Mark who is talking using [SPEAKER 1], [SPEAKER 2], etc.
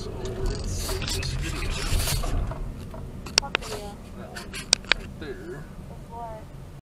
[SPEAKER 1] Right there.